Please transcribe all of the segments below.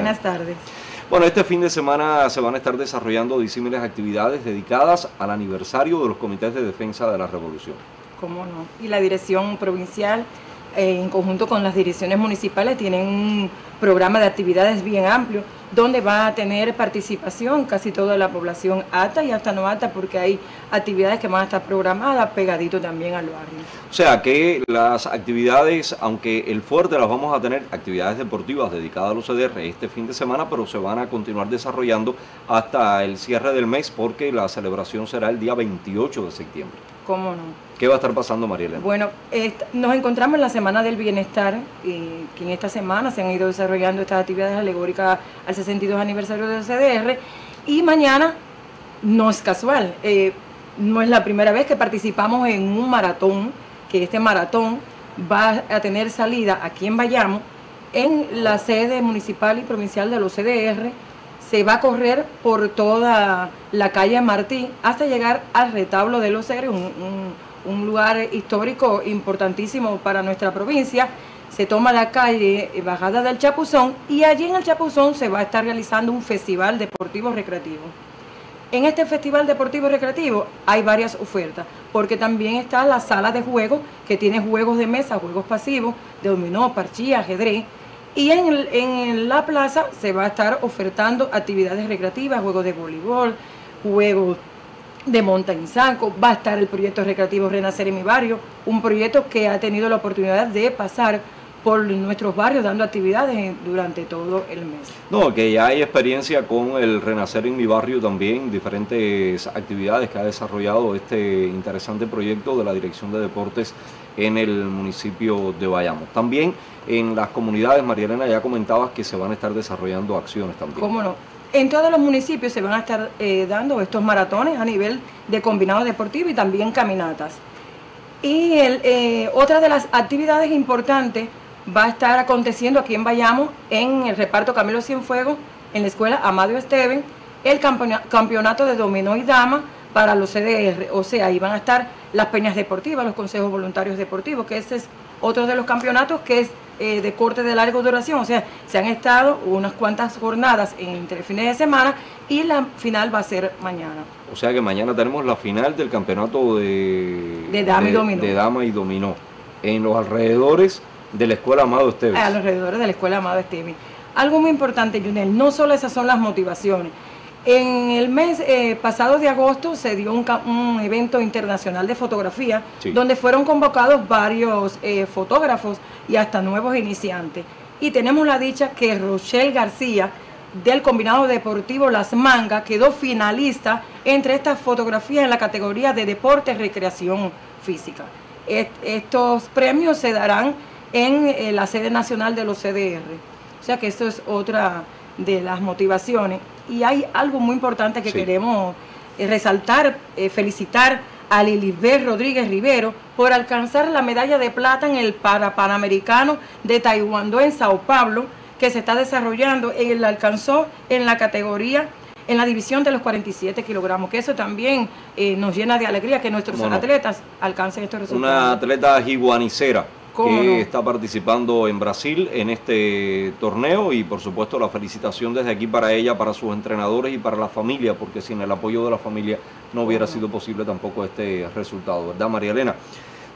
Buenas tardes. Bueno, este fin de semana se van a estar desarrollando disímiles actividades dedicadas al aniversario de los comités de defensa de la revolución. ¿Cómo no? Y la dirección provincial, eh, en conjunto con las direcciones municipales, tienen un programa de actividades bien amplio donde va a tener participación casi toda la población alta y hasta no alta porque hay actividades que van a estar programadas pegadito también al barrio. O sea que las actividades, aunque el fuerte las vamos a tener, actividades deportivas dedicadas a los CDR este fin de semana, pero se van a continuar desarrollando hasta el cierre del mes porque la celebración será el día 28 de septiembre. ¿Cómo no? ¿Qué va a estar pasando, Mariela? Bueno, nos encontramos en la Semana del Bienestar, y que en esta semana se han ido desarrollando estas actividades alegóricas al 62 aniversario del CDR, y mañana no es casual, eh, no es la primera vez que participamos en un maratón, que este maratón va a tener salida aquí en Bayamo, en la sede municipal y provincial de los CDR, se va a correr por toda la calle Martí hasta llegar al retablo de los CDR, un lugar histórico importantísimo para nuestra provincia. Se toma la calle eh, Bajada del Chapuzón y allí en el Chapuzón se va a estar realizando un festival deportivo recreativo. En este festival deportivo recreativo hay varias ofertas, porque también está la sala de juego que tiene juegos de mesa, juegos pasivos, de dominó, parchía, ajedrez. Y en, en la plaza se va a estar ofertando actividades recreativas, juegos de voleibol, juegos de Montañizaco, va a estar el proyecto recreativo Renacer en mi barrio, un proyecto que ha tenido la oportunidad de pasar por nuestros barrios dando actividades durante todo el mes. No, que ya hay experiencia con el Renacer en mi barrio también, diferentes actividades que ha desarrollado este interesante proyecto de la Dirección de Deportes en el municipio de Bayamo. También en las comunidades, María Elena, ya comentabas que se van a estar desarrollando acciones también. ¿Cómo no? En todos los municipios se van a estar eh, dando estos maratones a nivel de combinado deportivo y también caminatas. Y eh, otra de las actividades importantes va a estar aconteciendo aquí en Bayamo, en el reparto Camilo Cienfuegos, en la escuela Amadio Esteven, el campeonato de dominó y dama para los CDR. O sea, ahí van a estar las peñas deportivas, los consejos voluntarios deportivos, que ese es otro de los campeonatos que es eh, de corte de larga duración, o sea, se han estado unas cuantas jornadas entre fines de semana y la final va a ser mañana. O sea que mañana tenemos la final del campeonato de, de dama y dominó. De dama y dominó en los alrededores de la Escuela Amado Esteves. A los alrededores de la Escuela Amado Esteves. Algo muy importante, Junel, no solo esas son las motivaciones, en el mes eh, pasado de agosto se dio un, evento internacional de fotografía donde fueron convocados varios eh, fotógrafos y hasta nuevos iniciantes. Y tenemos la dicha que Rochelle García del combinado deportivo Las Mangas quedó finalista entre estas fotografías en la categoría de deporte y recreación física. estos premios se darán en eh, la sede nacional de los CDR. O sea que esto es otra de las motivaciones. Y hay algo muy importante que queremos eh, resaltar, eh, felicitar a Lilibert Rodríguez Rivero por alcanzar la medalla de plata en el Panamericano de Taekwondo en Sao Paulo, que se está desarrollando. Él alcanzó en la categoría en la división de los 47 kilogramos, que eso también eh, nos llena de alegría que nuestros atletas alcancen estos resultados. Una atleta jiguanicera que está participando en Brasil en este torneo y por supuesto la felicitación desde aquí para ella, para sus entrenadores y para la familia, porque sin el apoyo de la familia no hubiera sido posible tampoco este resultado, ¿verdad María Elena?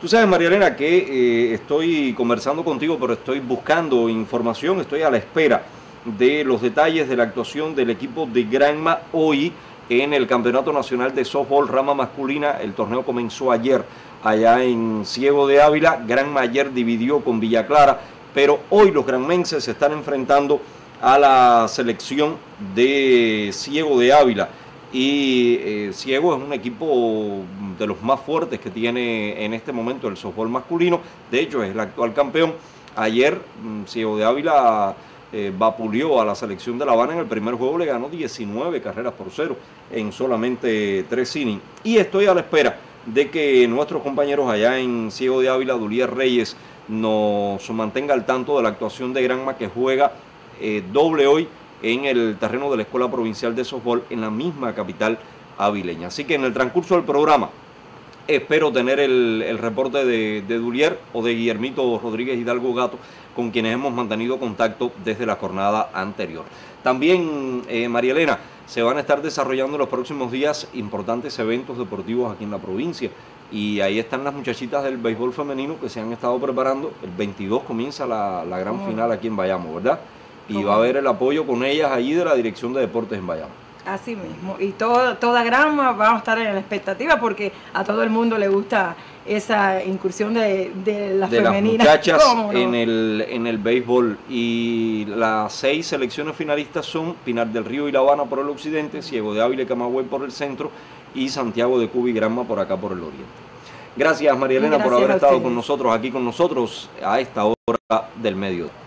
Tú sabes, María Elena, que eh, estoy conversando contigo, pero estoy buscando información, estoy a la espera de los detalles de la actuación del equipo de Granma hoy en el Campeonato Nacional de Softball Rama Masculina. El torneo comenzó ayer allá en Ciego de Ávila. Gran Mayer dividió con Villa Clara, pero hoy los granmenses se están enfrentando a la selección de Ciego de Ávila. Y eh, Ciego es un equipo de los más fuertes que tiene en este momento el softball masculino. De hecho, es el actual campeón. Ayer mm, Ciego de Ávila eh, vapuleó a la selección de La Habana en el primer juego, le ganó 19 carreras por cero en solamente tres innings. Y estoy a la espera de que nuestros compañeros allá en Ciego de Ávila, Dulier Reyes, nos mantenga al tanto de la actuación de Granma que juega eh, doble hoy en el terreno de la Escuela Provincial de Softball en la misma capital avileña. Así que en el transcurso del programa Espero tener el, reporte de, de Dulier o de Guillermito Rodríguez Hidalgo Gato, con quienes hemos mantenido contacto desde la jornada anterior. También, eh, María Elena, se van a estar desarrollando en los próximos días importantes eventos deportivos aquí en la provincia. Y ahí están las muchachitas del béisbol femenino que se han estado preparando. El 22 comienza la, gran final aquí en Bayamo, ¿verdad? Y va a haber el apoyo con ellas allí de la Dirección de Deportes en Bayamo. Así mismo. Y todo, toda grama vamos a estar en la expectativa porque a todo el mundo le gusta esa incursión de, de las de Las muchachas en, el, en el béisbol. Y las seis selecciones finalistas son Pinar del Río y La Habana por el occidente, Ciego de Ávila y Camagüey por el centro y Santiago de Cuba y Granma por acá por el oriente. Gracias María Elena por haber estado con nosotros aquí con nosotros a esta hora del medio.